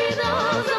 olvidado.